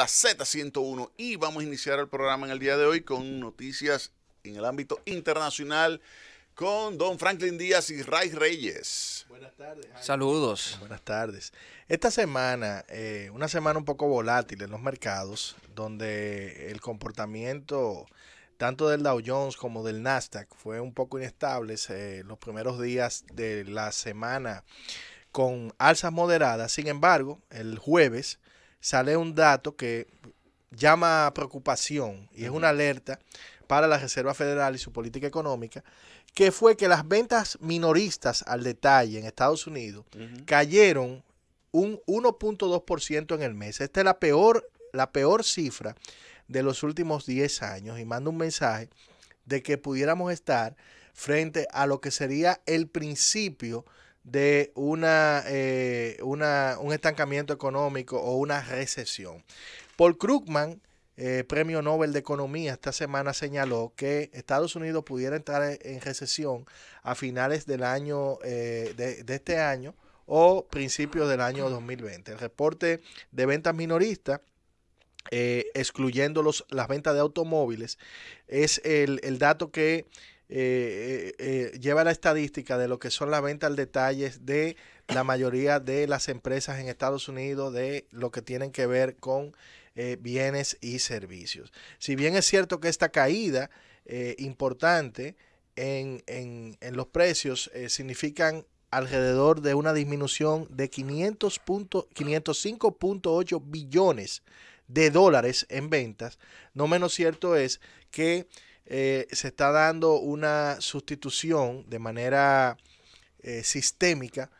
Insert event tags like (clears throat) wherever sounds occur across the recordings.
la Z101 y vamos a iniciar el programa en el día de hoy con noticias en el ámbito internacional con don Franklin Díaz y Ray Reyes. Buenas tardes. Saludos. Buenas tardes. Esta semana, eh, una semana un poco volátil en los mercados, donde el comportamiento tanto del Dow Jones como del Nasdaq fue un poco inestable eh, los primeros días de la semana con alzas moderadas. Sin embargo, el jueves sale un dato que llama a preocupación y es una alerta para la Reserva Federal y su política económica, que fue que las ventas minoristas al detalle en Estados Unidos cayeron un 1.2% en el mes. Esta es la peor, la peor cifra de los últimos 10 años y manda un mensaje de que pudiéramos estar frente a lo que sería el principio de una, eh, una, un estancamiento económico o una recesión. Paul Krugman, eh, Premio Nobel de Economía, esta semana señaló que Estados Unidos pudiera entrar en recesión a finales del año eh, de, este año o principios del año 2020. El reporte de ventas minoristas excluyendo los, las ventas de automóviles, es el, el dato que eh, eh, lleva la estadística de lo que son las ventas al detalle de la mayoría de las empresas en Estados Unidos, de lo que tienen que ver con eh, bienes y servicios. Si bien es cierto que esta caída importante en, en, en, los precios significan alrededor de una disminución de 505.8 billones de dólares en ventas, no menos cierto es que eh, se está dando una sustitución de manera eh, sistémica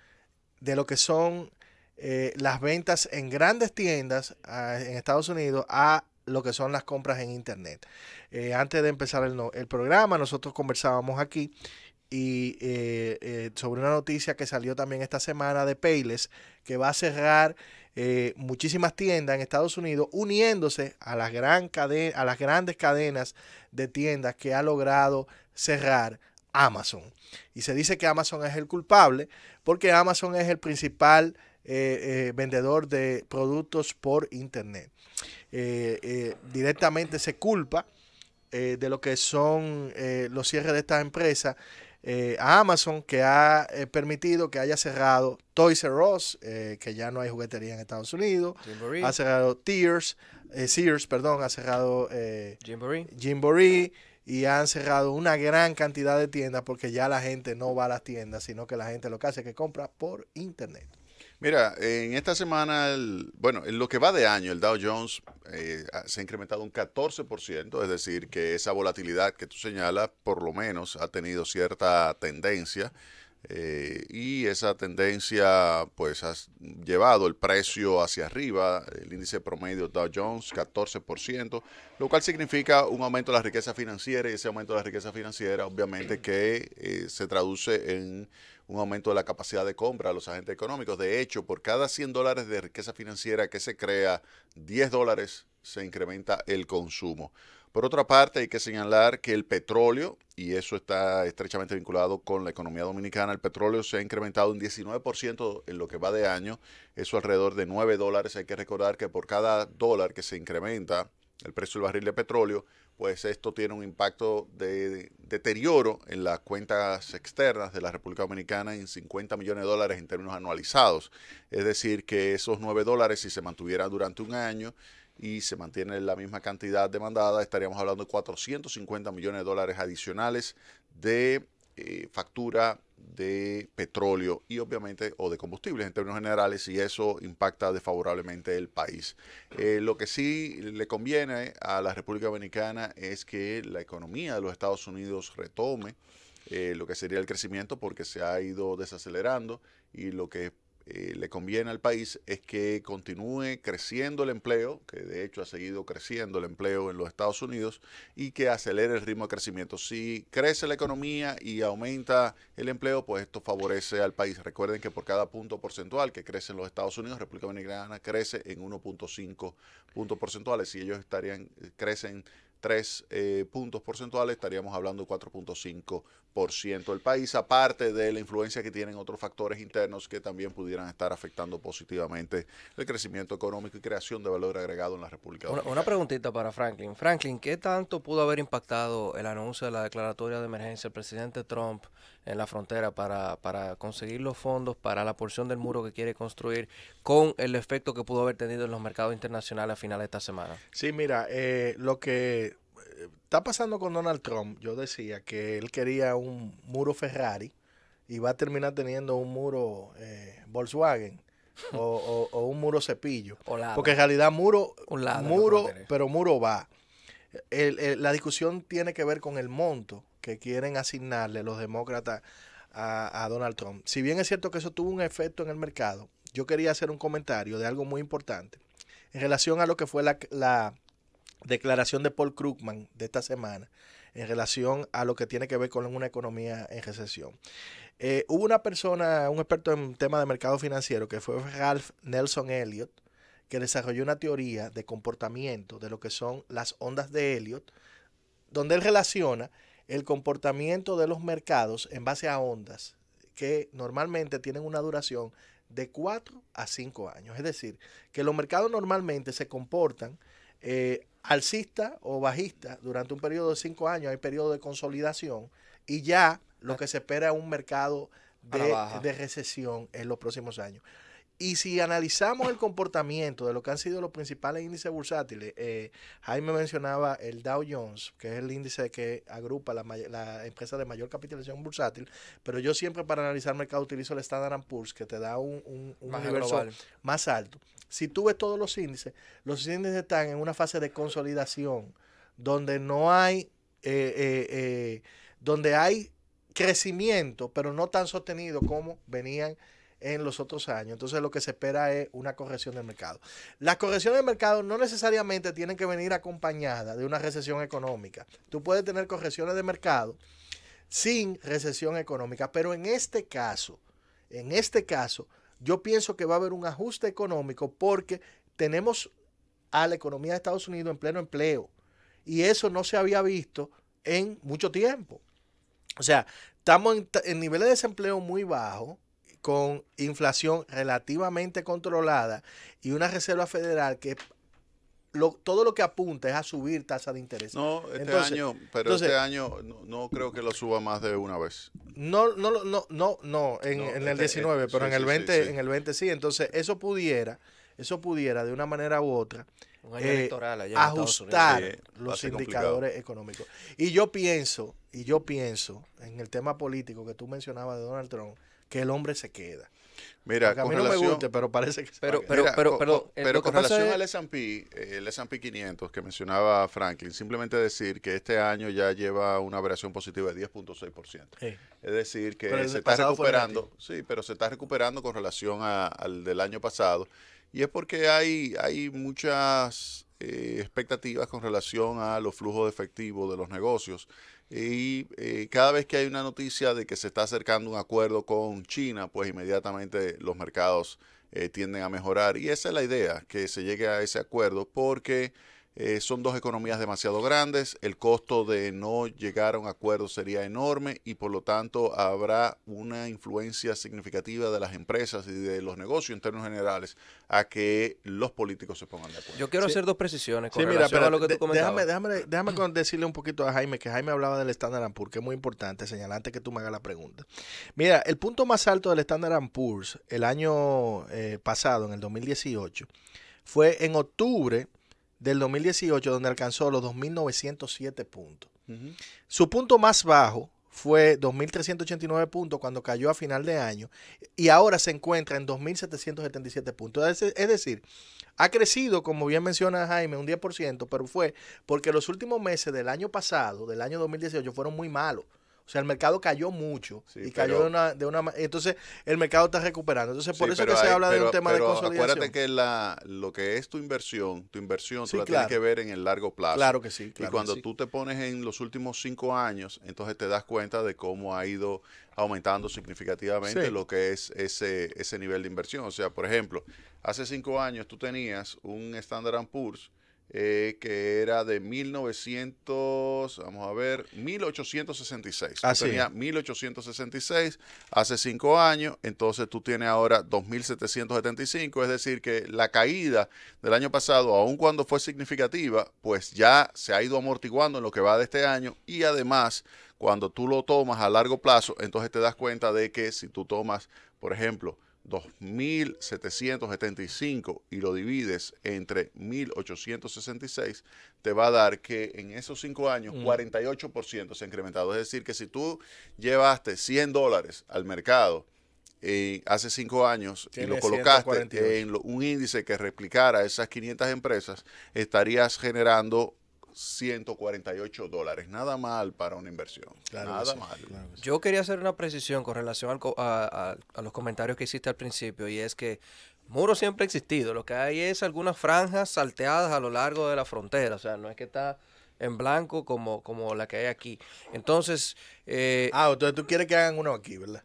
de lo que son eh, las ventas en grandes tiendas ah, en Estados Unidos a lo que son las compras en Internet. antes de empezar el, el, programa, nosotros conversábamos aquí y sobre una noticia que salió también esta semana de Payless, que va a cerrar eh, muchísimas tiendas en Estados Unidos uniéndose a las, gran a las grandes cadenas de tiendas que ha logrado cerrar Amazon. Y se dice que Amazon es el culpable porque Amazon es el principal eh, eh, vendedor de productos por Internet. directamente se culpa de lo que son los cierres de estas empresas eh, a Amazon que ha eh, permitido que haya cerrado Toys R Us, eh, que ya no hay juguetería en Estados Unidos, ha cerrado Tears, Sears, perdón, ha cerrado Jimboree y han cerrado una gran cantidad de tiendas porque ya la gente no va a las tiendas, sino que la gente lo que hace es que compra por internet. Mira, en esta semana, bueno, en lo que va de año, el Dow Jones eh, se ha incrementado un 14%, es decir, que esa volatilidad que tú señalas, por lo menos, ha tenido cierta tendencia. Eh, y esa tendencia pues ha llevado el precio hacia arriba, el índice promedio Dow Jones 14%, lo cual significa un aumento de la riqueza financiera y ese aumento de la riqueza financiera obviamente que eh, se traduce en un aumento de la capacidad de compra a los agentes económicos. De hecho, por cada 100 dólares de riqueza financiera que se crea, 10 dólares se incrementa el consumo. Por otra parte, hay que señalar que el petróleo, y eso está estrechamente vinculado con la economía dominicana, el petróleo se ha incrementado un 19% en lo que va de año, eso alrededor de 9 dólares. Hay que recordar que por cada dólar que se incrementa el precio del barril de petróleo, pues esto tiene un impacto de deterioro en las cuentas externas de la República Dominicana en 50 millones de dólares en términos anualizados. Es decir, que esos 9 dólares, si se mantuvieran durante un año y se mantiene la misma cantidad demandada, estaríamos hablando de 450 millones de dólares adicionales de eh, factura de petróleo y obviamente o de combustibles en términos generales y eso impacta desfavorablemente el país. Eh, lo que sí le conviene a la República Dominicana es que la economía de los Estados Unidos retome eh, lo que sería el crecimiento porque se ha ido desacelerando y lo que eh, le conviene al país es que continúe creciendo el empleo, que de hecho ha seguido creciendo el empleo en los Estados Unidos, y que acelere el ritmo de crecimiento. Si crece la economía y aumenta el empleo, pues esto favorece al país. Recuerden que por cada punto porcentual que crece en los Estados Unidos, República Dominicana crece en 1.5 puntos porcentuales. Si ellos estarían, crecen tres eh, puntos porcentuales, estaríamos hablando de 4.5% del país, aparte de la influencia que tienen otros factores internos que también pudieran estar afectando positivamente el crecimiento económico y creación de valor agregado en la República Dominicana. Una, preguntita para Franklin. Franklin, ¿qué tanto pudo haber impactado el anuncio de la declaratoria de emergencia del presidente Trump en la frontera para, para conseguir los fondos para la porción del muro que quiere construir con el efecto que pudo haber tenido en los mercados internacionales a finales de esta semana? Sí, mira, eh, lo que está pasando con Donald Trump, yo decía que él quería un muro Ferrari y va a terminar teniendo un muro eh, Volkswagen. (laughs) o, un muro cepillo. Porque en realidad muro, muro, pero muro va. la discusión tiene que ver con el monto que quieren asignarle los demócratas a, Donald Trump. Si bien es cierto que eso tuvo un efecto en el mercado, yo quería hacer un comentario de algo muy importante en relación a lo que fue la, declaración de Paul Krugman de esta semana, en relación a lo que tiene que ver con una economía en recesión. Eh, hubo una persona, un experto en temas de mercado financiero, que fue Ralph Nelson Elliott, que desarrolló una teoría de comportamiento de lo que son las ondas de Elliott, donde él relaciona el comportamiento de los mercados en base a ondas que normalmente tienen una duración de 4 a 5 años. Es decir, que los mercados normalmente se comportan eh, alcista o bajista durante un periodo de 5 años, hay periodo de consolidación y ya lo que se espera es un mercado de, de recesión en los próximos años. Y si analizamos el comportamiento de lo que han sido los principales índices bursátiles, eh, Jaime mencionaba el Dow Jones, que es el índice que agrupa la, la empresa de mayor capitalización bursátil, pero yo siempre para analizar el mercado utilizo el Standard Poor's, que te da un, un, universo más alto. Si tú ves todos los índices, los índices están en una fase de consolidación, donde no hay, eh, eh, donde hay crecimiento, pero no tan sostenido como venían en los otros años. Entonces lo que se espera es una corrección del mercado. Las correcciones del mercado no necesariamente tienen que venir acompañadas de una recesión económica. Tú puedes tener correcciones de mercado sin recesión económica, pero en este caso, en este caso, yo pienso que va a haber un ajuste económico porque tenemos a la economía de Estados Unidos en pleno empleo y eso no se había visto en mucho tiempo. O sea, estamos en, en niveles de desempleo muy bajos, con inflación relativamente controlada y una Reserva Federal que lo, todo lo que apunta es a subir tasa de interés. No, este año, pero este año no, creo que lo suba más de una vez. No, no, no, no, no, en, en el 19, este, pero en el 20, en el 20 sí. Entonces, eso pudiera, eso pudiera de una manera u otra eh, ajustar los indicadores económicos. Y yo pienso, y yo pienso en el tema político que tú mencionabas de Donald Trump, que el hombre se queda. Mira, a mí no me gusta, pero parece que pero, pero, pero, pero, pero, con relación al S&P, el S&P 500 que mencionaba Franklin, simplemente decir que este año ya lleva una variación positiva de 10.6%. Es decir, que se está recuperando, sí, pero se está recuperando con relación al del año pasado. Y es porque hay, hay muchas eh, expectativas con relación a los flujos de efectivo de los negocios y eh, cada vez que hay una noticia de que se está acercando un acuerdo con China, pues inmediatamente los mercados eh, tienden a mejorar. Y esa es la idea, que se llegue a ese acuerdo, porque eh, son dos economías demasiado grandes, el costo de no llegar a un acuerdo sería enorme y por lo tanto habrá una influencia significativa de las empresas y de los negocios en términos generales a que los políticos se pongan de acuerdo. Yo quiero hacer dos precisiones con relación a lo que tú comentabas. Déjame, (clears throat) déjame, decirle un poquito a Jaime, que Jaime hablaba del Standard Poor's, que es muy importante, señalante que tú me hagas la pregunta. Mira, el punto más alto del Standard Poor's el año eh, pasado, en el 2018, fue en octubre del 2018, donde alcanzó los 2.907 puntos. Su punto más bajo fue 2.389 puntos cuando cayó a final de año y ahora se encuentra en 2.777 puntos. Es decir, ha crecido, como bien menciona Jaime, un 10%, pero fue porque los últimos meses del año pasado, del año 2018, fueron muy malos. O sea, el mercado cayó mucho y cayó de una, de una... Entonces, el mercado está recuperando. Entonces, por eso que se habla de un tema de consolidación. acuérdate que la, lo que es tu inversión, tu inversión, tú la tienes que ver en el largo plazo. Claro que sí. y cuando tú te pones en los últimos cinco años, entonces te das cuenta de cómo ha ido aumentando significativamente lo que es ese, ese nivel de inversión. O sea, por ejemplo, hace cinco años tú tenías un Standard Poor's eh, que era de 1900, vamos a ver, 1866. Ah, tú sí. tenías 1866 hace cinco años, entonces tú tienes ahora 2775, es decir, que la caída del año pasado, aun cuando fue significativa, pues ya se ha ido amortiguando en lo que va de este año y además cuando tú lo tomas a largo plazo, entonces te das cuenta de que si tú tomas, por ejemplo, 2.775 y lo divides entre 1.866, te va a dar que en esos cinco años 48% se ha incrementado. Es decir, que si tú llevaste 100 dólares al mercado eh, hace cinco años y lo colocaste 148. en lo- un índice que replicara esas 500 empresas, estarías generando 148 dólares. Nada mal para una inversión. Claro Nada sí, mal. claro que sí. Yo quería hacer una precisión con relación al co- a, a- a los comentarios que hiciste al principio y es que muro siempre ha existido. Lo que hay es algunas franjas salteadas a lo largo de la frontera. O sea, no es que está en blanco como, como la que hay aquí. Entonces, eh, Ah, entonces tú quieres que hagan uno aquí, ¿verdad?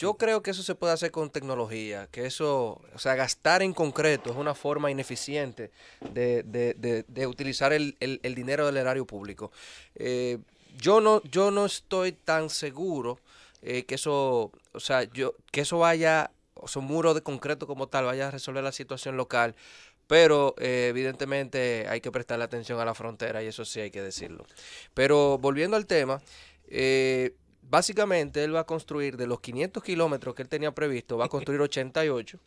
Yo creo que eso se puede hacer con tecnología, que eso, o sea, gastar en concreto es una forma ineficiente de, de- de- utilizar el, el- el dinero del erario público. Eh, yo no, yo no estoy tan seguro eh, que eso, o sea, yo, que eso vaya, o sea, un muro de concreto como tal vaya a resolver la situación local. Pero eh, evidentemente hay que prestarle atención a la frontera y eso sí hay que decirlo. Pero volviendo al tema, eh, básicamente él va a construir de los 500 kilómetros que él tenía previsto, va a construir 88.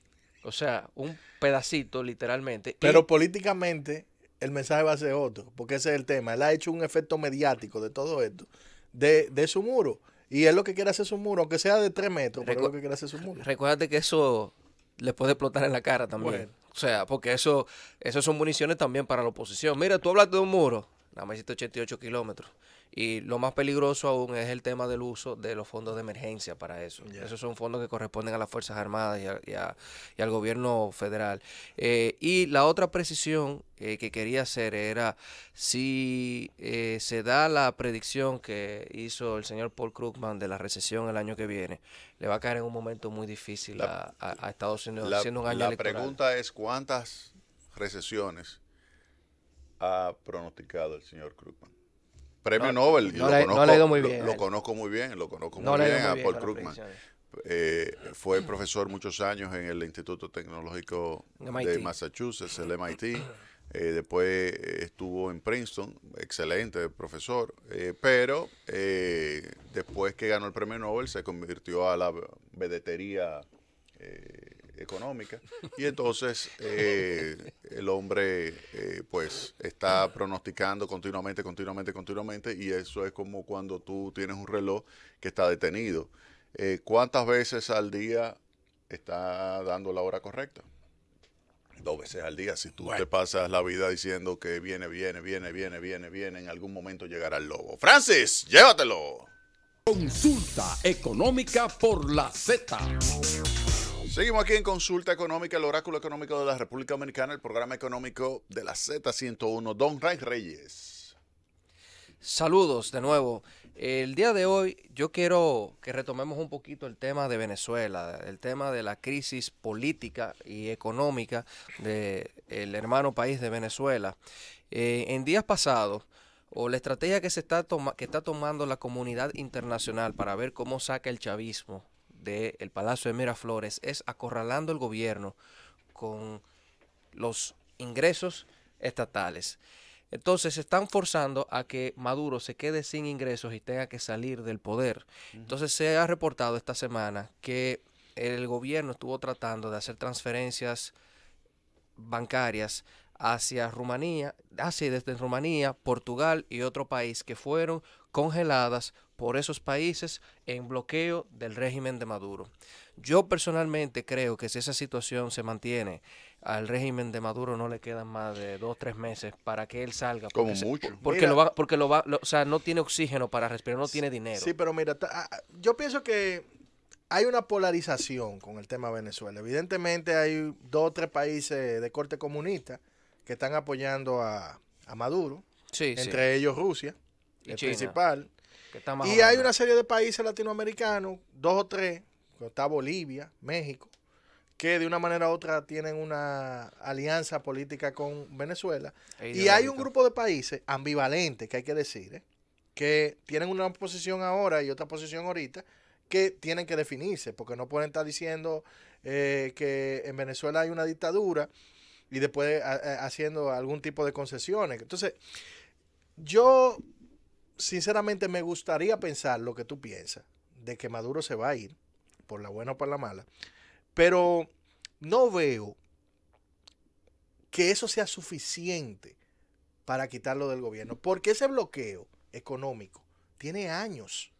O sea, un pedacito literalmente. y- Pero políticamente el mensaje va a ser otro, porque ese es el tema. Él ha hecho un efecto mediático de todo esto, de, de su muro. Y él lo que quiere hacer su muro, aunque sea de tres metros, pero Recu- es lo que quiere hacer su muro. Recuérdate que eso le puede explotar en la cara también. Bueno. O sea, porque eso, eso son municiones también para la oposición. Mira, tú hablaste de un muro, nada más hiciste 88 kilómetros. Y lo más peligroso aún es el tema del uso de los fondos de emergencia para eso. Esos son fondos que corresponden a las Fuerzas Armadas y, a- y a- y al gobierno federal. Eh, y la otra precisión eh, que quería hacer era si eh, se da la predicción que hizo el señor Paul Krugman de la recesión el año que viene, le va a caer en un momento muy difícil La- a, a- a Estados Unidos, La, siendo un año la electoral. pregunta es cuántas recesiones ha pronosticado el señor Krugman. Premio No, Nobel. no lo, le- no conozco, le ha ido muy bien lo conozco muy bien, lo conozco No muy le ha ido bien muy a Paul Krugman. Eh, fue profesor muchos años en el Instituto Tecnológico de. Massachusetts, el MIT. Eh, después eh, estuvo en Princeton, excelente profesor, eh, pero eh, después que ganó el premio Nobel se convirtió a la vedetería eh, económica y entonces eh, el hombre eh, pues está pronosticando continuamente, continuamente, continuamente y eso es como cuando tú tienes un reloj que está detenido. Eh, ¿Cuántas veces al día está dando la hora correcta? Dos veces al día. Si tú Bueno. te pasas la vida diciendo que viene, viene, viene, viene, viene, viene, en algún momento llegará el lobo. Francis, llévatelo. Consulta económica por la Z. Seguimos aquí en Consulta Económica, el oráculo económico de la República Dominicana, el programa económico de la Z101. Don Ray Reyes. Saludos de nuevo. El día de hoy yo quiero que retomemos un poquito el tema de Venezuela, el tema de la crisis política y económica del hermano país de Venezuela. Eh, en días pasados, o la estrategia que se está toma- que está tomando la comunidad internacional para ver cómo saca el chavismo del Palacio de Miraflores es acorralando el gobierno con los ingresos estatales. Entonces se están forzando a que Maduro se quede sin ingresos y tenga que salir del poder. Entonces se ha reportado esta semana que el gobierno estuvo tratando de hacer transferencias bancarias hacia Rumanía, hacia desde Rumanía, Portugal y otro país que fueron congeladas por esos países en bloqueo del régimen de Maduro. Yo personalmente creo que si esa situación se mantiene, al régimen de Maduro no le quedan más de dos tres meses para que él salga. Como se- mucho. porque Mira. lo va, porque lo va, lo- o sea, no tiene oxígeno para respirar, no tiene dinero. Sí, pero mira, ta- ah, yo pienso que hay una polarización con el tema Venezuela. Evidentemente hay dos o tres países de corte comunista que están apoyando a, a Maduro, sí, sí, entre ellos Rusia, Y el China, principal. que está más Y hay una serie de países latinoamericanos, dos o tres, está Bolivia, México, que de una manera u otra tienen una alianza política con Venezuela. E Y hay un grupo de países ambivalentes, que hay que decir, ¿eh? que tienen una posición ahora y otra posición ahorita, que tienen que definirse, porque no pueden estar diciendo eh, que en Venezuela hay una dictadura y después haciendo algún tipo de concesiones. Entonces, yo sinceramente me gustaría pensar lo que tú piensas, de que Maduro se va a ir, por la buena o por la mala, pero no veo que eso sea suficiente para quitarlo del gobierno, porque ese bloqueo económico tiene años.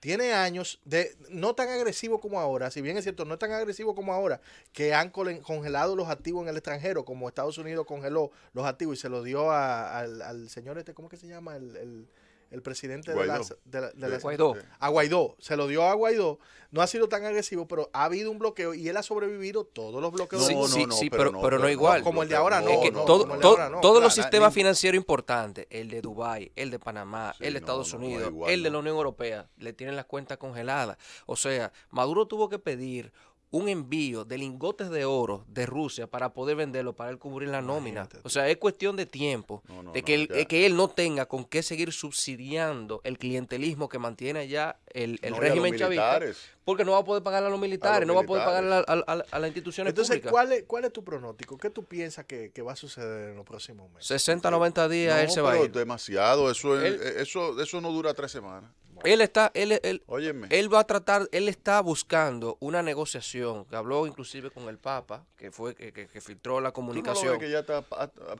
Tiene años de no tan agresivo como ahora, si bien es cierto, no tan agresivo como ahora, que han congelado los activos en el extranjero, como Estados Unidos congeló los activos y se lo dio a- al, al señor este, ¿cómo que se llama? El- el presidente de Guaidó. las, de la- de las- Guaidó. a Guaidó, se lo dio a Guaidó, no ha sido tan agresivo, pero ha habido un bloqueo y él ha sobrevivido todos los bloqueos. Sí, del mundo. sí, sí, pero- pero no igual. Como el de ahora, no, es que no, todo- como el de todo- ahora no, todos los sistemas financieros importantes, el de Dubái, el de Panamá, Sí, el de no, Estados no, no es Unidos, igual, el de no. la Unión Europea, le tienen las cuentas congeladas. O sea, Maduro tuvo que pedir un envío de lingotes de oro de Rusia para poder venderlo, para él cubrir la nómina. Imagínate. O sea, es cuestión de tiempo, No, no, de no, que, él, eh, que él no tenga con qué seguir subsidiando el clientelismo que mantiene allá el, el régimen chavista, porque no va a poder pagar a los militares, no va a poder pagar a, a- a- a las instituciones Entonces, públicas. ¿cuál es, ¿cuál es tu pronóstico? ¿Qué tú piensas que, que va a suceder en los próximos meses? 60, 90 días él se va a ir. demasiado. Eso, es- Él- eso, eso no dura tres semanas. Él está, él, él, Óyeme. él va a tratar, él está buscando una negociación, que habló inclusive con el Papa, que fue que, que- que filtró la ¿Tú no comunicación. ya está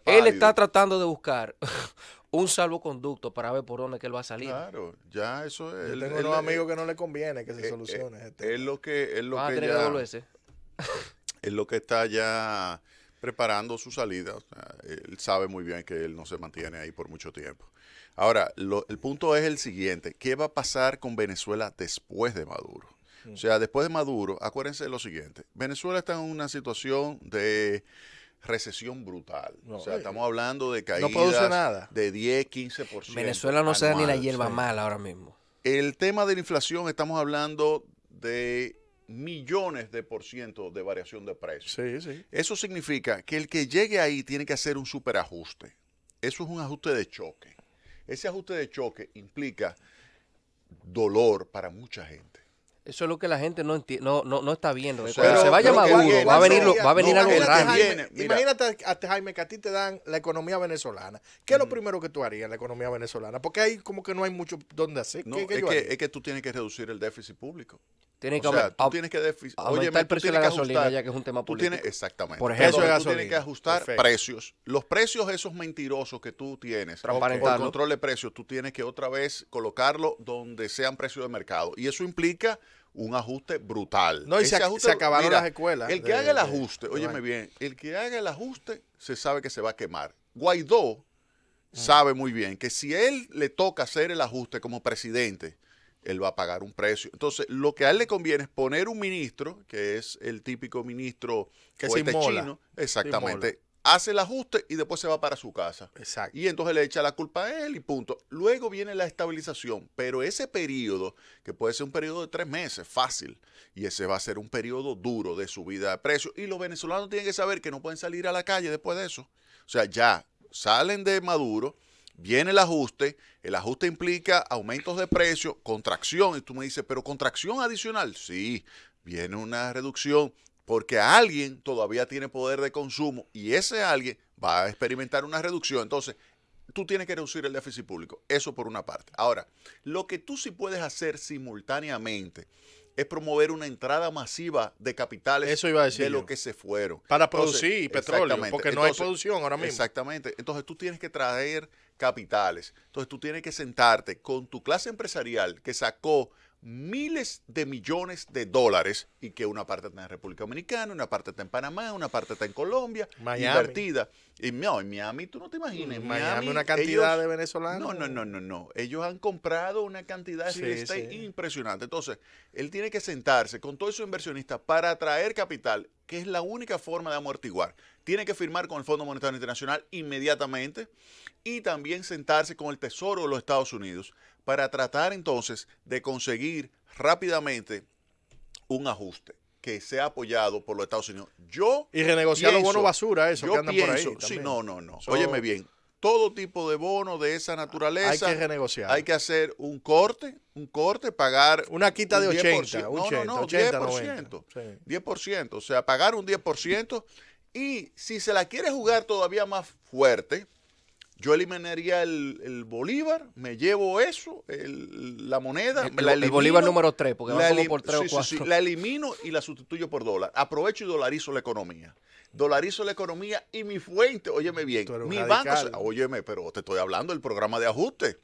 él está tratando de buscar (laughs) un salvoconducto para ver por dónde que él va a salir. Claro, ya eso es. Yo él- tengo él- unos él- amigos que no le conviene que se eh, solucione eh, ese tema. Es lo que, es lo que ya, (laughs) es lo que está ya preparando su salida. O sea, él sabe muy bien que él no se mantiene ahí por mucho tiempo. Ahora, lo- el punto es el siguiente. ¿Qué va a pasar con Venezuela después de Maduro? O sea, después de Maduro, acuérdense de lo siguiente. Venezuela está en una situación de recesión brutal. No, o sea, estamos hablando de caídas produce nada. de 10, 15%. Venezuela no se da ni la hierba Sí. mala ahora mismo. El tema de la inflación, estamos hablando de millones de por ciento de variación de precios. Sí, sí. Eso significa que el que llegue ahí tiene que hacer un superajuste. Eso es un ajuste de choque. Ese ajuste de choque implica dolor para mucha gente. Eso es lo que la gente no enti- no, no, no está viendo. que O sea, cuando se pero- vaya pero Maduro, viene, va a venir, lo- va a venir no, algo imagínate, grande. Imagínate a, a Jaime que a ti te dan la economía venezolana. ¿Qué es lo primero que tú harías en la economía venezolana? Porque hay como que no hay mucho donde hacer. No, ¿Qué, qué es, que, es que tú tienes que reducir el déficit público. Tiene que o sea, aumentar- tú tienes que el tú precio de tienes la que gasolina, ajustar- ya que es un tema tú político. tienes- exactamente. Por Entonces, ejemplo. tú tienes que ajustar Perfecto. precios. Los precios esos mentirosos que tú tienes, por Transparentarlo. control de precios, tú tienes que otra vez colocarlo donde sean precios de mercado. Y eso implica un ajuste brutal. No, y se ajuste- se acabaron las escuelas El que de- haga el ajuste, de óyeme bien, el que haga el ajuste se sabe que se va a quemar. Guaidó sabe muy bien que si él le toca hacer el ajuste como presidente, él va a pagar un precio. Entonces, lo que a él le conviene es poner un ministro, que es el típico ministro Que se cohete inmola. chino, exactamente, hace el ajuste y después se va para su casa. Exacto. Y entonces le echa la culpa a él y punto. Luego viene la estabilización, pero ese periodo, que puede ser un periodo de tres meses, fácil, y ese va a ser un periodo duro de subida de precios. Y los venezolanos tienen que saber que no pueden salir a la calle después de eso. O sea, ya salen de Maduro, viene el ajuste, el ajuste implica aumentos de precios, contracción, y tú me dices, pero contracción adicional, sí, viene una reducción porque alguien todavía tiene poder de consumo y ese alguien va a experimentar una reducción. Entonces, tú tienes que reducir el déficit público. Eso por una parte. Ahora, lo que tú sí puedes hacer simultáneamente es promover una entrada masiva de capitales Eso iba a decir de lo que se fueron. Para Entonces, producir petróleo, porque no hay producción ahora mismo. Exactamente. Entonces tú tienes que traer capitales. Entonces tú tienes que sentarte con tu clase empresarial que sacó miles de millones de dólares y que una parte está en República Dominicana, una parte está en Panamá, una parte está en Colombia, Miami. invertida. Y no, en Miami tú no te imaginas. en Miami, una cantidad de venezolanos. No, no, no, no, no. Ellos han comprado una cantidad de Sí, real estate sí. impresionante. Entonces, él tiene que sentarse con todos esos inversionistas para atraer capital, que es la única forma de amortiguar. Tiene que firmar con el Fondo Monetario Internacional inmediatamente y también sentarse con el Tesoro de los Estados Unidos para tratar entonces de conseguir rápidamente un ajuste. que sea apoyado por los Estados Unidos. Yo Y renegociar los pienso- bonos basura, eso, yo que andan por ahí. pienso- sí, también. no, no, no. Eso- Óyeme bien, todo tipo de bono de esa naturaleza Hay que renegociar. hay que hacer un corte, un corte, pagar Una quita de un 80, 10%. No, 80, no, no, 80, 10%. 90. Sí. 10%, o sea, pagar un 10%. Y si se la quiere jugar todavía más fuerte, yo eliminaría el, el bolívar, me llevo eso, el- la moneda. El- me la el elimino, bolívar número tres, porque van la como elim- por tres o sí, sí, sí, la elimino y la sustituyo por dólar. Aprovecho y dolarizo la economía. Dolarizo la economía y mi fuente, óyeme bien, mi radical. banco, óyeme, pero te estoy hablando del programa de ajuste.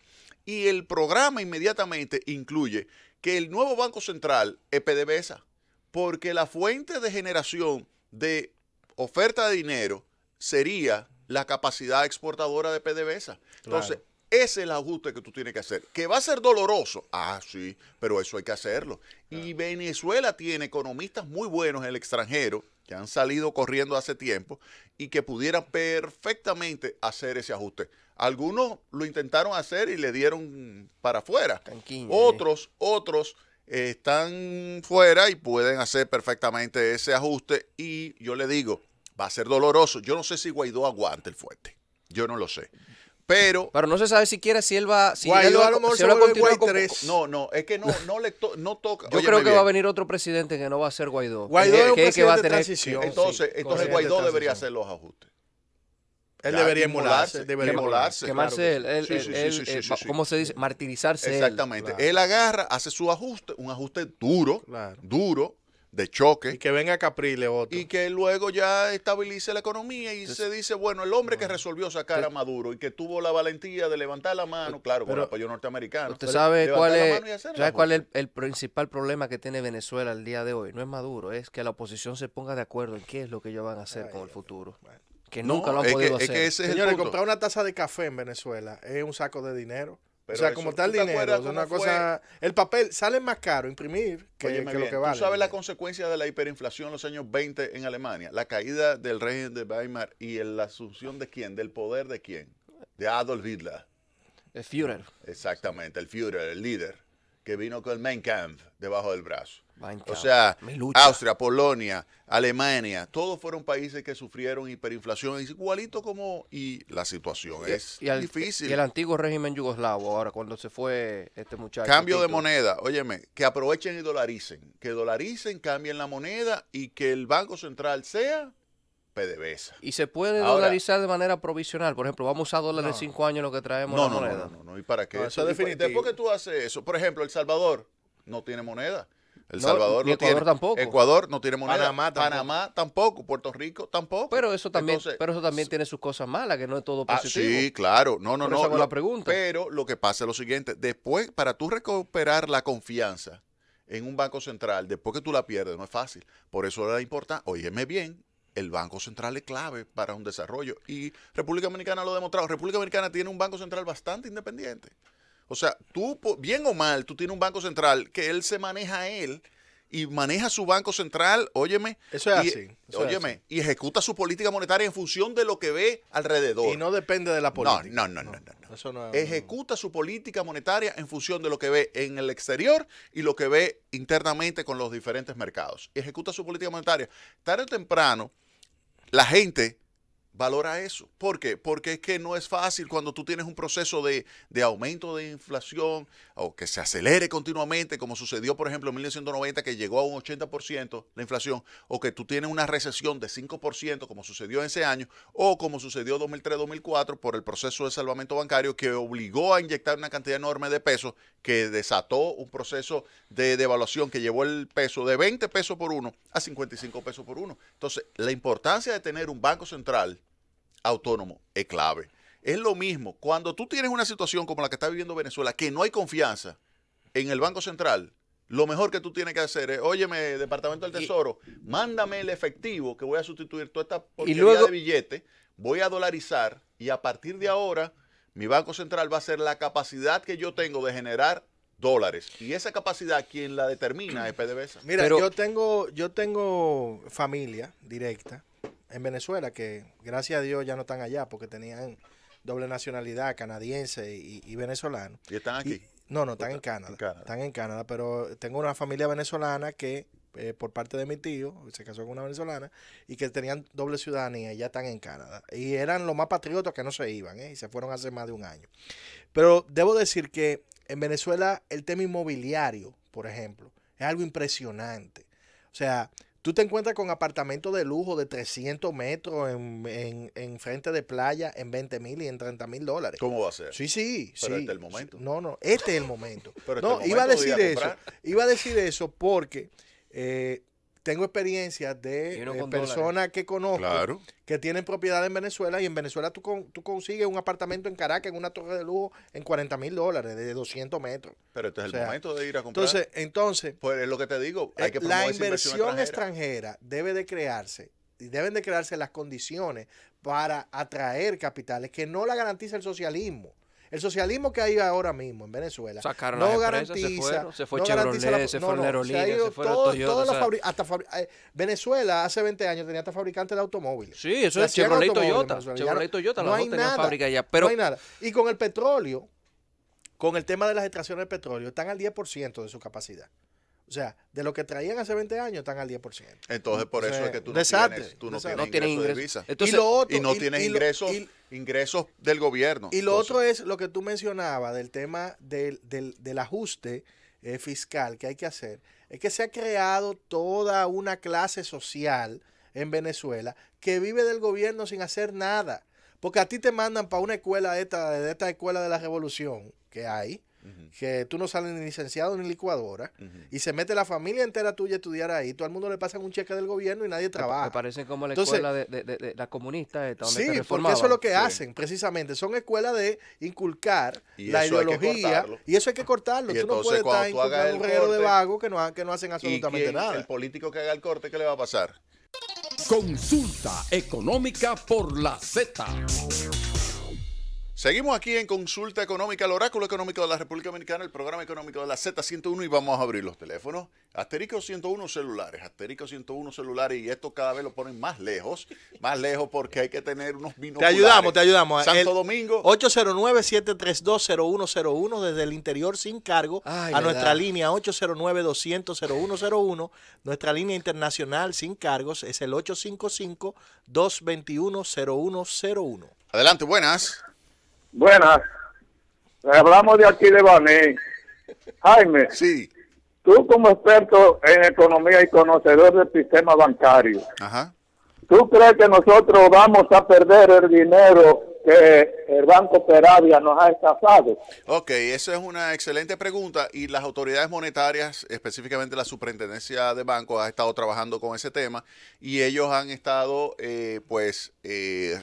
Y el programa inmediatamente incluye que el nuevo Banco Central es PDVSA, porque la fuente de generación de oferta de dinero sería la capacidad exportadora de PDVSA. Entonces, Claro. ese es el ajuste que tú tienes que hacer. Que va a ser doloroso. Ah, sí, pero eso hay que hacerlo. Y Venezuela tiene economistas muy buenos en el extranjero que han salido corriendo hace tiempo y que pudieran perfectamente hacer ese ajuste. Algunos lo intentaron hacer y le dieron para afuera. Canquiña, Otros, otros eh, están fuera y pueden hacer perfectamente ese ajuste. Y yo le digo, va a ser doloroso. Yo no sé si Guaidó aguante el fuerte. Yo no lo sé. Pero Pero no se sabe siquiera si él va, si Guaidó él va, a lo mejor si se él va a con- no, no, es que no, (laughs) no le to- no toca. Yo óyeme creo que bien. va a venir otro presidente que no va a ser Guaidó. Guaidó que, es un que- que va a presidente de tener transición. Entonces, Sí, entonces Guaidó de debería hacer los ajustes. Él Ya, debería inmolarse, emularse. Debería inmolarse. quemarse él, él, él- él. ¿cómo se dice? Martirizarse él. Exactamente. claro. Él agarra, hace su ajuste, un ajuste duro, Claro. duro, de Y choque, que venga Caprile otro. y que luego ya estabilice la economía y se dice, bueno, el hombre que resolvió sacar a Maduro y que tuvo la valentía de levantar la mano, claro, con el apoyo norteamericano. ¿Usted sabe cuál es, y sabe cuál es el, el principal problema que tiene Venezuela el día de hoy? No es Maduro, es que la oposición se ponga de acuerdo en qué es lo que ellos van a hacer Ay, con el futuro. bueno. Que No, nunca lo han es podido que, hacer. Es que ese es el Señores, punto. comprar una taza de café en Venezuela es un saco de dinero. Pero o sea, eso, como ¿tú tal dinero, una fue? cosa... El papel sale más caro imprimir que, Óyeme que lo que vale. ¿Tú sabes la consecuencia de la hiperinflación en los años 20 en Alemania? La caída del régimen de Weimar y el- la asunción de quién, del poder de quién, de Adolf Hitler. El Führer. Exactamente, el Führer, el líder, que vino con el Mein Kampf debajo del brazo. O sea. Austria, Polonia, Alemania, todos fueron países que sufrieron hiperinflación, igualito como, y la situación es y, al- difícil. y el antiguo régimen yugoslavo, ahora cuando se fue este muchacho. Cambio de moneda, óyeme, que aprovechen y dolaricen, que dolaricen, cambien la moneda y que el Banco Central sea PDVSA. Y se puede Ahora- dolarizar de manera provisional. Por ejemplo, vamos a dólares No. cinco años lo que traemos No, la no, no, moneda. no, no, no, ¿y para qué? No, eso es definitivo. Después que tú haces eso, por ejemplo, El Salvador no tiene moneda. El No, Salvador no Ecuador tiene. tampoco. Ecuador no tiene moneda. Panamá tampoco. Panamá tampoco. Puerto Rico tampoco. Pero eso también, Entonces, pero eso también tiene sus cosas malas, que no es todo Ah, positivo. sí, claro. No, no, Por no. lo- la pregunta. Pero lo que pasa es lo siguiente. Después, para tú recuperar la confianza en un banco central, después que tú la pierdes, no es fácil. Por eso era importante, óyeme bien, el Banco Central es clave para un desarrollo. Y República Dominicana lo ha demostrado. República Dominicana tiene un Banco Central bastante independiente. O sea, tú, bien o mal, tú tienes un Banco Central que él se maneja a él y maneja su Banco Central, óyeme. Eso es y- así, eso es óyeme, así. y ejecuta su política monetaria en función de lo que ve alrededor. Y no depende de la política. no, no, no, no, no. Eso no Ejecuta su política monetaria en función de lo que ve en el exterior y lo que ve internamente con los diferentes mercados. Ejecuta su política monetaria. Tarde o temprano, la gente valora eso. ¿Por qué? Porque es que no es fácil cuando tú tienes un proceso de, de aumento de inflación o que se acelere continuamente, como sucedió, por ejemplo, en 1990, que llegó a un 80% la inflación, o que tú tienes una recesión de 5%, como sucedió ese año, o como sucedió 2003-2004 por el proceso de salvamento bancario que obligó a inyectar una cantidad enorme de pesos que desató un proceso de devaluación que llevó el peso de 20 pesos por uno a 55 pesos por uno. Entonces, la importancia de tener un banco central autónomo es clave. Es lo mismo, cuando tú tienes una situación como la que está viviendo Venezuela, que no hay confianza en el Banco Central, lo mejor que tú tienes que hacer es, óyeme, Departamento del Y- Tesoro, mándame el efectivo que voy a sustituir toda esta porquería luego- de billete, voy a dolarizar y a partir de ahora mi Banco Central va a ser la capacidad que yo tengo de generar dólares. Y esa capacidad, quien la determina es PDVSA. Mira, Pero- yo tengo yo tengo familia directa en Venezuela que gracias a Dios ya no están allá porque tenían doble nacionalidad canadiense y, y venezolano. Y están aquí. Y- no, no, están en Canadá, en Canadá. Están en Canadá, pero tengo una familia venezolana que eh, por parte de mi tío, se casó con una venezolana, y que tenían doble ciudadanía y ya están en Canadá. Y eran los más patriotas que no se iban, ¿eh? y se fueron hace más de un año. Pero debo decir que en Venezuela el tema inmobiliario, por ejemplo, es algo impresionante. O sea, tú te encuentras con apartamentos de lujo de 300 metros en, en, en frente de playa en 20 mil y en 30 mil dólares. ¿Cómo va a ser? Sí, sí, Pero sí. este es el momento. No, no, este es el momento. (laughs) Pero este no, el iba a momento de ir decir a eso. Iba a decir eso porque eh, tengo experiencias de eh, personas que conozco Claro. que tienen propiedad en Venezuela y en Venezuela tú, con- tú consigues un apartamento en Caracas en una torre de lujo en 40 mil dólares de 200 metros. Pero este es el O sea, momento de ir a comprar. Entonces, entonces pues es lo que te digo. Hay eh, que la inversión extranjera. extranjera debe de crearse y deben de crearse las condiciones para atraer capitales que no la garantiza el socialismo. El socialismo que hay ahora mismo en Venezuela Sacaron no se garantiza, fueron, se fue no Chevrolet, se fue el se ha ido se fueron todo- Toyota, todas las o sea. fabri- hasta fabri- eh, Venezuela hace 20 años tenía hasta fabricantes de automóviles. Sí, eso es Chevrolet Toyota. Chevrolet y no- Toyota, no hay nada, fábrica ya. Pero no hay nada. Y con el petróleo, con el tema de las extracciones de petróleo, están al 10% de su capacidad. O sea, de lo que traían hace 20 años, están al 10%. Entonces, por O eso sea, es que tú no desastre, tienes, tú no desastre. tienes no tienen ingreso de ingresos. visa. Entonces, y lo otro, y no y- tienes y ingresos, y- ingresos del gobierno. Y lo Entonces, otro es lo que tú mencionabas del tema del, del- del ajuste eh, fiscal que hay que hacer. Es que se ha creado toda una clase social en Venezuela que vive del gobierno sin hacer nada. Porque a ti te mandan para una escuela de esta, de esta escuela de la revolución que hay, Que tú no sales ni licenciado ni licuadora, y se mete la familia entera tuya a estudiar ahí, todo el mundo le pasan un cheque del gobierno y nadie me trabaja. parece como la Entonces- escuela de, de- de- de la comunista esta, donde te Sí, porque eso es lo que Sí. hacen, precisamente. Son escuelas de inculcar Y la ideología. Y eso hay que cortarlo. Y Tú no puedes cuando estar inculcando un reguero de vagos que no, ha- que no hacen ¿Y absolutamente quién, nada. el político que haga el corte, qué le va a pasar? Consulta económica por la Z. Seguimos aquí en Consulta Económica, el Oráculo Económico de la República Dominicana, el programa económico de la Z101 y vamos a abrir los teléfonos. Asterisco 101 celulares, asterisco 101 celulares y esto cada vez lo ponen más lejos, más lejos porque hay que tener unos Te binoculares. ayudamos, te ayudamos. Santo El Domingo. 809-732-0101 desde el interior sin cargo Ay, a nuestra línea 809-200-0101. Nuestra línea internacional sin cargos es el 855-221-0101. Adelante, buenas. Buenas. Hablamos de aquí de Baní. Jaime, Sí. tú como experto en economía y conocedor del sistema bancario, Ajá. ¿tú crees que nosotros vamos a perder el dinero que el Banco Peravia nos ha estafado? Ok, esa es una excelente pregunta y las autoridades monetarias, específicamente la Superintendencia de Bancos, ha estado trabajando con ese tema y ellos han estado, eh, pues, eh,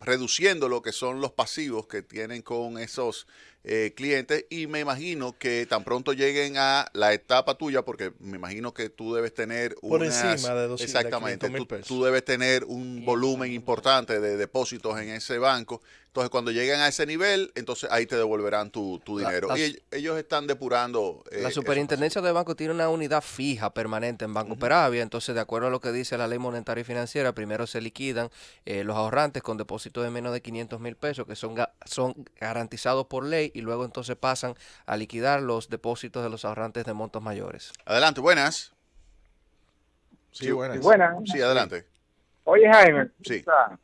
reduciendo lo que son los pasivos que tienen con esos eh, clientes y me imagino que tan pronto lleguen a la etapa tuya, porque me imagino que tú debes tener Por unas- encima de 200, de exactamente, 500,000 tú, pesos. tú debes tener un volumen importante de depósitos en ese banco. Entonces, cuando lleguen a ese nivel, entonces ahí te devolverán tu, tu La- dinero. y ell- ellos están depurando. eh, La superintendencia de banco tiene una unidad fija permanente en Banco Peravia, entonces de acuerdo a lo que dice la ley monetaria y financiera, primero se liquidan eh, los ahorrantes con depósitos de menos de 500 mil pesos que son, ga- son garantizados por ley y luego entonces pasan a liquidar los depósitos de los ahorrantes de montos mayores. Adelante, buenas. Sí, buenas. Buenas. Sí, adelante. Oye, Jaime. Sí. está.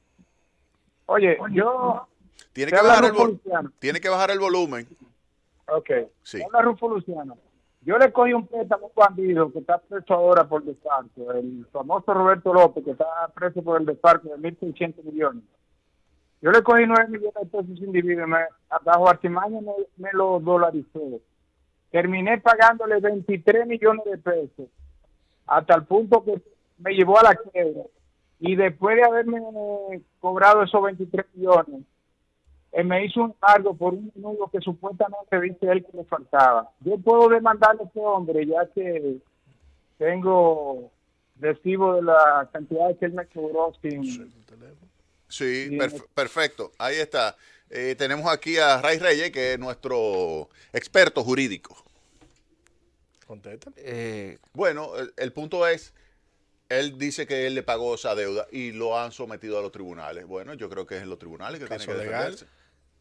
Oye, yo... Tiene que, bajar el Rufo vol- Luciano. tiene que bajar el volumen. Ok. Sí. Habla Rufo Luciano. Yo le cogí un préstamo a un bandido que está preso ahora por desparto, el famoso Roberto López, que está preso por el desparto de 1.600 millones. Yo le cogí 9 millones de pesos individuo, me, bajo artimaña me, me lo dolarizó. Terminé pagándole 23 millones de pesos, hasta el punto que me llevó a la quiebra. Y después de haberme cobrado esos 23 millones, él me hizo un cargo por un minuto que supuestamente dice él que le faltaba. Yo puedo demandarle a ese hombre ya que tengo recibo de la cantidad que él me cobró sin... Sí, perf- perfecto. Ahí está. Eh, tenemos aquí a Ray Reyes, que es nuestro experto jurídico. Contéstale. Eh, Bueno, el, el punto es, él dice que él le pagó esa deuda y lo han sometido a los tribunales. Bueno, yo creo que es en los tribunales que tiene que legal.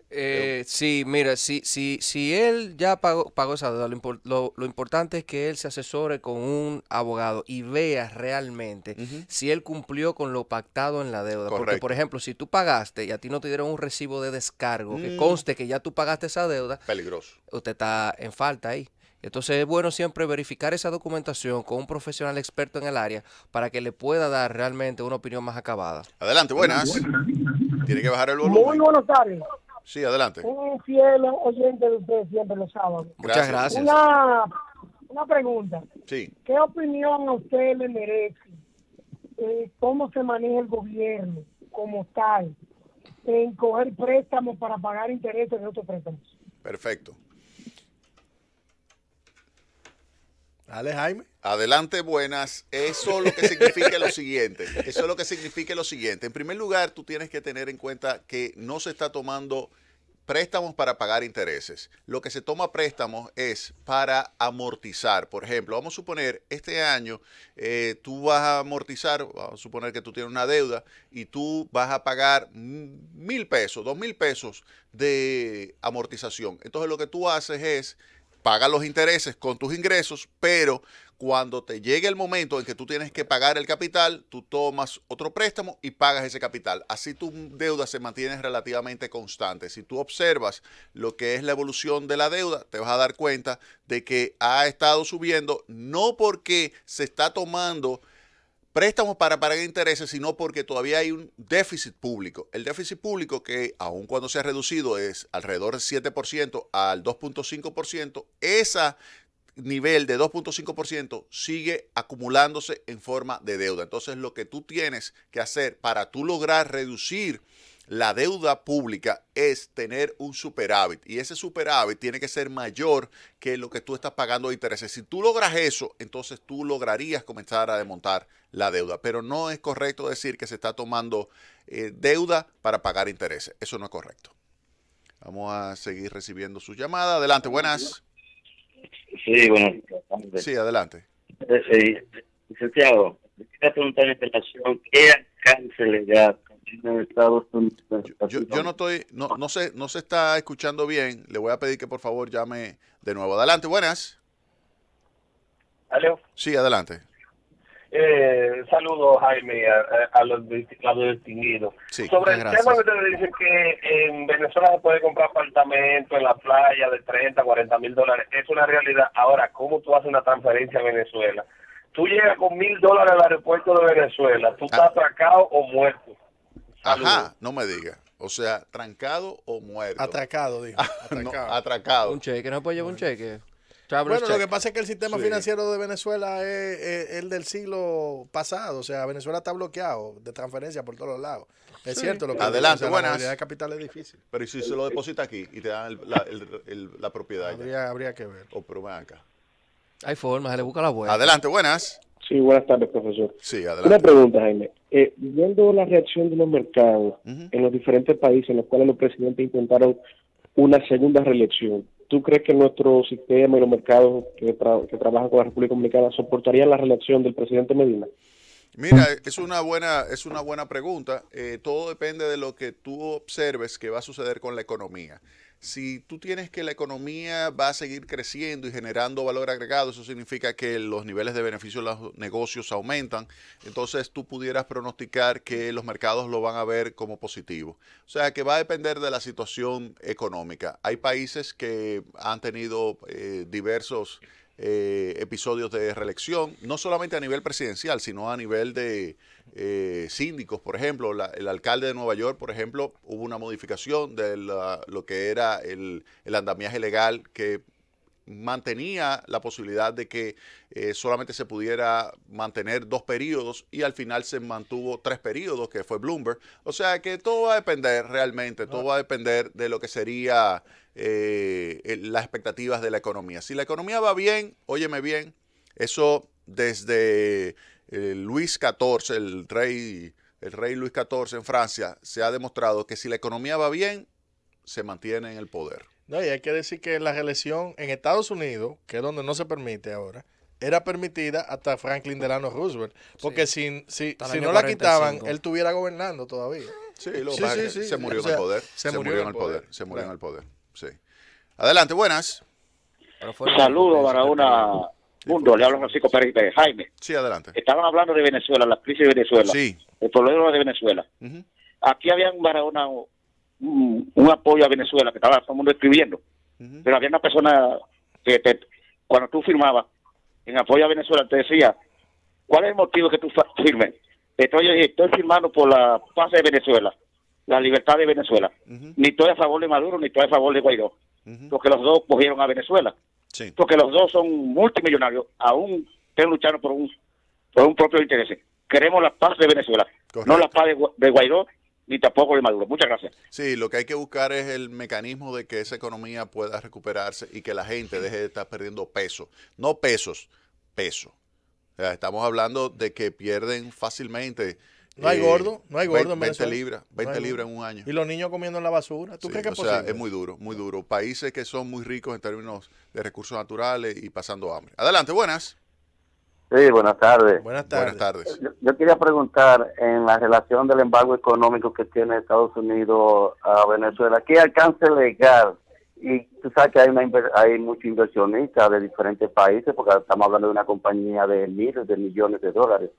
Eh, sí, mira, si, si, si él ya pagó, pagó esa deuda, lo, impor- lo- lo importante es que él se asesore con un abogado y vea realmente si él cumplió con lo pactado en la deuda. Porque, por ejemplo, si tú pagaste y a ti no te dieron un recibo de descargo que Mm. conste que ya tú pagaste esa deuda, Peligroso. usted está en falta ahí. Entonces es bueno siempre verificar esa documentación con un profesional experto en el área para que le pueda dar realmente una opinión más acabada. Adelante, buenas. Tiene que bajar el Muy volumen. buenas tardes. Sí, adelante. Un fiel oyente de ustedes siempre los sábados. Muchas Gracias. Una, una pregunta. Sí. ¿Qué opinión a usted le merece eh, cómo se maneja el gobierno como tal en coger préstamos para pagar intereses de otros préstamos? Perfecto. Dale, Jaime. Adelante, buenas. Eso lo que significa lo siguiente. Eso es lo que significa lo siguiente. En primer lugar, tú tienes que tener en cuenta que no se está tomando préstamos para pagar intereses. Lo que se toma préstamos es para amortizar. Por ejemplo, vamos a suponer, este año eh, tú vas a amortizar, vamos a suponer que tú tienes una deuda y tú vas a pagar mil pesos, dos mil pesos de amortización. Entonces lo que tú haces es paga los intereses con tus ingresos, pero cuando te llegue el momento en que tú tienes que pagar el capital, tú tomas otro préstamo y pagas ese capital. Así tu deuda se mantiene relativamente constante. Si tú observas lo que es la evolución de la deuda, te vas a dar cuenta de que ha estado subiendo no porque se está tomando préstamos para pagar intereses, sino porque todavía hay un déficit público. El déficit público que, aun cuando se ha reducido, es alrededor del 7% al 2.5%, ese nivel de 2.5% sigue acumulándose en forma de deuda. Entonces, lo que tú tienes que hacer para tú lograr reducir la deuda pública es tener un superávit y ese superávit tiene que ser mayor que lo que tú estás pagando de intereses. Si tú logras eso, entonces tú lograrías comenzar a desmontar la deuda, pero no es correcto decir que se está tomando eh, deuda para pagar intereses. Eso no es correcto. Vamos a seguir recibiendo sus llamadas. Adelante, buenas. Sí, bueno, Sí, adelante. eh, sí. licenciado, quería preguntar en relación qué alcance legal Estados Unidos. Yo, yo no estoy, no, no sé, no se está escuchando bien. Le voy a pedir que por favor llame de nuevo. Adelante, buenas. Aló. Sí, adelante. Eh, saludos, Jaime, a, los, dis- a los distinguidos. Sí, Sobre el tema que ustedes dicen que en Venezuela se puede comprar apartamento en la playa de 30, 40 mil dólares, es una realidad. Ahora, ¿cómo tú haces una transferencia a Venezuela? Tú llegas con mil dólares al aeropuerto de Venezuela, ¿tú estás Ah. atracado o muerto? Ajá, no me diga. O sea, trancado o muerto. Atracado, dijo. (laughs) No, Atracado. atracado. Un cheque, no puede llevar un cheque. Traveler's Bueno, lo que pasa es que el sistema Sí. financiero de Venezuela es, es el del siglo pasado. O sea, Venezuela está bloqueado de transferencia por todos lados. Es cierto lo que Adelante, buenas. La de capital es difícil. Pero ¿y si se lo deposita aquí y te dan el- la, el- el- la propiedad? Habría, habría que ver. O pero ven acá. Hay formas, se le busca la vuelta. Adelante, buenas. Sí, buenas tardes, profesor. Sí, Una adelante. pregunta, Jaime. Eh, viendo la reacción de los mercados en los diferentes países en los cuales los presidentes intentaron una segunda reelección, ¿tú crees que nuestro sistema y los mercados que, tra- que trabajan con la República Dominicana soportarían la reelección del presidente Medina? Mira, es una buena, es una buena pregunta. Eh, todo depende de lo que tú observes que va a suceder con la economía. Si tú tienes que la economía va a seguir creciendo y generando valor agregado, eso significa que los niveles de beneficio de los negocios aumentan, entonces tú pudieras pronosticar que los mercados lo van a ver como positivo. O sea que va a depender de la situación económica. Hay países que han tenido eh, diversos eh, episodios de reelección, no solamente a nivel presidencial, sino a nivel de eh, síndicos. Por ejemplo, la- el alcalde de Nueva York, por ejemplo, hubo una modificación de la- lo que era el, el andamiaje legal que mantenía la posibilidad de que eh, solamente se pudiera mantener dos periodos y al final se mantuvo tres periodos, que fue Bloomberg. O sea que todo va a depender realmente, todo va a depender de lo que sería eh, las expectativas de la economía. Si la economía va bien, óyeme bien, eso desde eh, Luis XIV, el rey, el rey Luis XIV en Francia, se ha demostrado que si la economía va bien, se mantiene en el poder. No, y hay que decir que la reelección en Estados Unidos, que es donde no se permite ahora, era permitida hasta Franklin Delano Roosevelt. Porque si, si, si no la 45. quitaban, él estuviera gobernando todavía. Sí, lo que Sí, se murió O en el poder. se murió en el poder. Se murió en Claro. el poder. Sí. Adelante, buenas. Saludos para una mundo. Le habla Francisco Pérez de Jaime. Sí, adelante. Estaban hablando de Venezuela, la crisis de Venezuela. Sí. El problema de Venezuela. Aquí había un, Barahona, un, un apoyo a Venezuela que estaba todo el mundo escribiendo. Pero había una persona que te, cuando tú firmabas en apoyo a Venezuela te decía, ¿cuál es el motivo que tú firmes? Estoy, estoy firmando por la paz de Venezuela, la libertad de Venezuela. Ni estoy a favor de Maduro, ni estoy a favor de Guaidó. Porque los dos cogieron a Venezuela. Sí. Porque los dos son multimillonarios, aún estén luchando por un, por un propio interés. Queremos la paz de Venezuela, Correcto. no la paz de, Gua- de Guaidó, ni tampoco de Maduro. Muchas gracias. Sí, lo que hay que buscar es el mecanismo de que esa economía pueda recuperarse y que la gente deje de estar perdiendo peso. No pesos, peso. O sea, estamos hablando de que pierden fácilmente. No hay eh, gordo, no hay gordo 20 en Venezuela. libras, No 20 hay libras en un año. Y los niños comiendo en la basura. ¿Tú Sí, crees que es o sea, es muy duro, muy duro. Países que son muy ricos en términos de recursos naturales y pasando hambre. Adelante, buenas. Sí, buenas tardes. Buenas tardes. Buenas tardes. Yo, yo quería preguntar en la relación del embargo económico que tiene Estados Unidos a Venezuela, ¿qué alcance legal? Y tú sabes que hay, una, hay muchos inversionistas de diferentes países, porque estamos hablando de una compañía de miles de millones de dólares.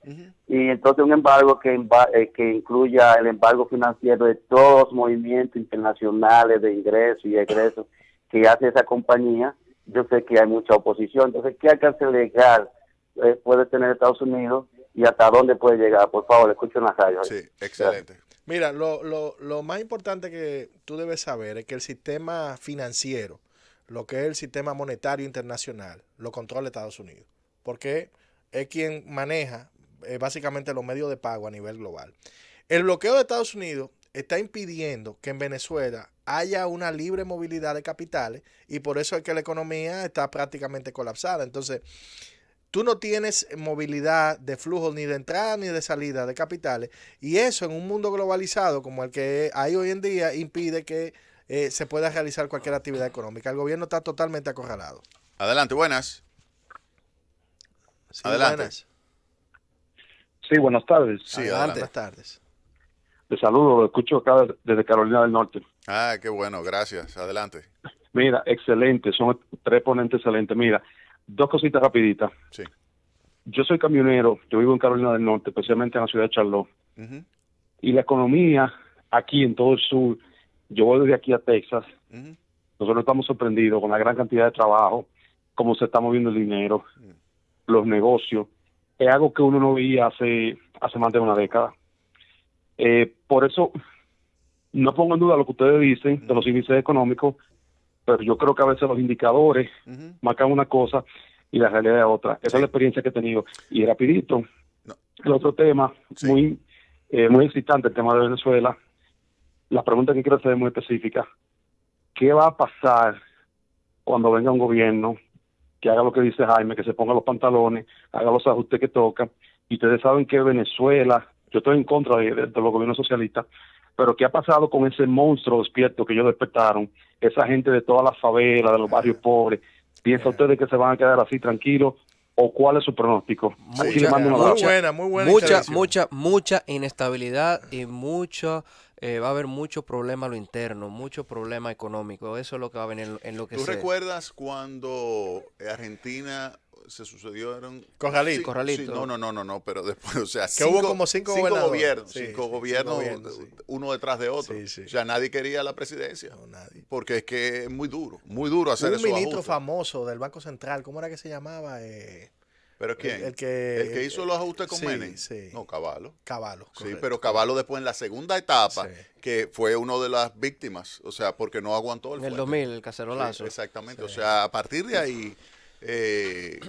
Y entonces un embargo que, eh, que incluya el embargo financiero de todos los movimientos internacionales de ingresos y egresos que hace esa compañía, yo sé que hay mucha oposición. Entonces, ¿qué alcance legal eh, puede tener Estados Unidos y hasta dónde puede llegar? Por favor, escuchen la radio. Sí, excelente. Mira, lo, lo, lo más importante que tú debes saber es que el sistema financiero, lo que es el sistema monetario internacional, lo controla Estados Unidos. Porque es quien maneja eh, básicamente los medios de pago a nivel global. El bloqueo de Estados Unidos está impidiendo que en Venezuela haya una libre movilidad de capitales y por eso es que la economía está prácticamente colapsada. Entonces, tú no tienes movilidad de flujo ni de entrada ni de salida de capitales y eso en un mundo globalizado como el que hay hoy en día impide que eh, se pueda realizar cualquier actividad económica. El gobierno está totalmente acorralado. Adelante, buenas. Sí, Adelante. buenas. Sí, buenas tardes. Sí, Adelante. adelante. Buenas tardes. Te saludo, lo escucho acá desde Carolina del Norte. Ah, qué bueno, gracias. Adelante. Mira, excelente, son tres ponentes excelentes. Mira, dos cositas rapiditas. Sí. Yo soy camionero, yo vivo en Carolina del Norte, especialmente en la ciudad de Charlotte. Y la economía aquí en todo el sur, yo voy desde aquí a Texas, nosotros estamos sorprendidos con la gran cantidad de trabajo, cómo se está moviendo el dinero, Mm. los negocios. Es algo que uno no veía hace, hace más de una década. Eh, por eso, no pongo en duda lo que ustedes dicen de los índices económicos, pero yo creo que a veces los indicadores marcan una cosa y la realidad es otra. Esa es la experiencia que he tenido. Y rapidito, No. el otro tema, Sí. muy eh, muy excitante, el tema de Venezuela. La pregunta que quiero hacer es muy específica. ¿Qué va a pasar cuando venga un gobierno que haga lo que dice Jaime, que se ponga los pantalones, haga los ajustes que toca? Y ustedes saben que Venezuela, yo estoy en contra de, de- de los gobiernos socialistas, pero ¿qué ha pasado con ese monstruo despierto que ellos despertaron? Esa gente de todas las favelas, de los barrios pobres. ¿Piensa ustedes que se van a quedar así tranquilos? ¿O cuál es su pronóstico? Aquí le mando un Muy buena, muy buena. mucha, mucha, mucha inestabilidad y mucho, eh, va a haber mucho problema a lo interno, mucho problema económico. Eso es lo que va a venir en lo que ¿Tú se... recuerdas cuando Argentina se sucedieron Corralito. Sí, Corralito. sí, no, no, no, no, no, pero (laughs) después, o sea, Que hubo como cinco gobernadores. gobiernos, Sí, cinco sí, gobiernos, cinco gobiernos, sí. uno detrás de otro. Sí, sí. O sea, nadie quería la presidencia, No, nadie. porque es que es muy duro, muy duro hacer un esos ministro ajustes. famoso del Banco Central, ¿cómo era que se llamaba? Eh, ¿Pero quién? El, el que, ¿El que hizo los ajustes con sí, Menem? Sí, No, Caballo. Caballo. Sí, pero Caballo después en la segunda etapa, Sí. que fue uno de las víctimas, o sea, porque no aguantó el En el fuerte. 2000, el Sí, cacerolazo. exactamente. O sea, a partir de ahí, eh,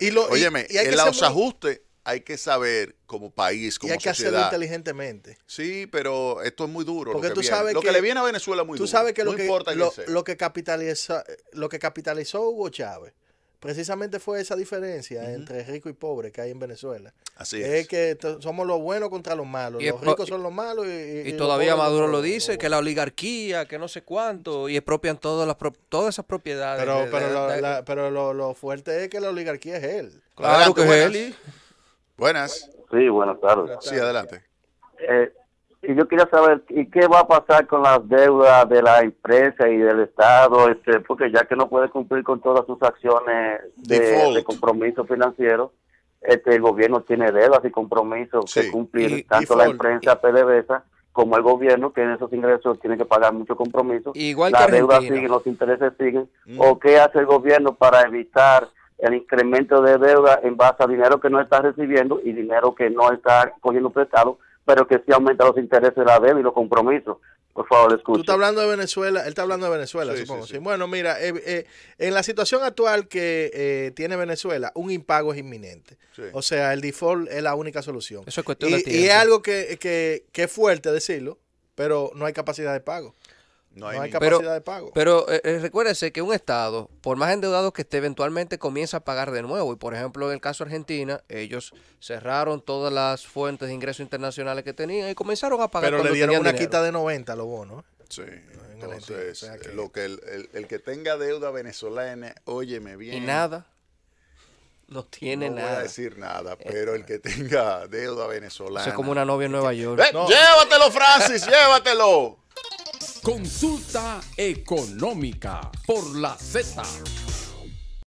Y lo- y- óyeme, y hay que en los muy- ajustes hay que saber como país, y como hay que hacerlo sociedad. inteligentemente. Sí, pero esto es muy duro. Porque lo que tú viene. sabes lo que, que- le viene a Venezuela es muy Tú duro. sabes que no lo que, importa lo que capitaliza, lo que capitalizó Hugo Chávez precisamente fue esa diferencia entre rico y pobre que hay en Venezuela. Así Es, es. que somos los buenos contra los malos. Y los ricos son los malos y, y- Y los todavía Maduro lo dice, los que la oligarquía, que no sé cuánto, y expropian todas las pro- todas esas propiedades. Pero, de- pero, de- lo, de- la- pero lo, lo fuerte es que la oligarquía es él. Claro que es buenas. él. y- Buenas. Sí, buenas tardes. Sí, adelante. Eh, y yo quería saber y qué va a pasar con las deudas de la empresa y del Estado, este, porque ya que no puede cumplir con todas sus acciones de, compromiso financiero, este, el gobierno tiene deudas y compromisos Sí. que cumplir, Y- tanto la empresa PDVSA como el gobierno, que en esos ingresos tiene que pagar muchos compromisos. Igual Las deudas siguen, los intereses siguen. Mm. ¿O qué hace el gobierno para evitar el incremento de deuda en base a dinero que no está recibiendo y dinero que no está cogiendo prestado, pero que sí aumenta los intereses de la deuda y los compromisos? Por favor, Tú escuche. estás hablando de Venezuela, él está hablando de Venezuela, Sí, supongo. sí, Sí, sí. Bueno, mira, eh, eh, en la situación actual que eh, tiene Venezuela, un impago es inminente. Sí. O sea, el default es la única solución. Eso es cuestión y, de y tiempo. es algo que, que, que es fuerte decirlo, pero no hay capacidad de pago. No hay, No hay ni- capacidad Pero- de pago. Pero eh, eh, recuérdese que un Estado, por más endeudado que esté, eventualmente comienza a pagar de nuevo. Y por ejemplo, en el caso de Argentina, ellos cerraron todas las fuentes de ingresos internacionales que tenían y comenzaron a pagar Pero le dieron una dinero. quita de 90 a los bonos. Sí, Argentina, entonces, o sea que- lo que el, el- el que tenga deuda venezolana, óyeme bien. Y nada. No tiene no voy nada. a decir nada, pero el que tenga deuda venezolana. Eso es como una novia en Nueva York. ¡Eh, Llévatelo, Francis, llévatelo. Consulta económica por la Z.